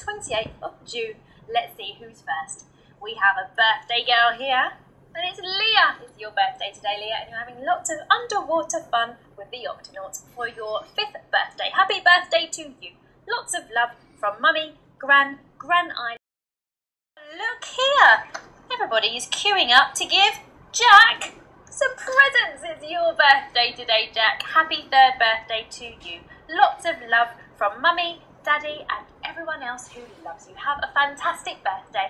the 28th of June. Let's see who's first. We have a birthday girl here, and it's Leah. It's your birthday today, Leah, and you're having lots of underwater fun with the Octonauts for your fifth birthday. Happy birthday to you. Lots of love from Mummy, Gran, Gran Island. Look here! Everybody is queuing up to give Jack some presents. It's your birthday today, Jack. Happy third birthday to you. Lots of love from Mummy, Daddy, and everyone else who loves you. Have a fantastic birthday.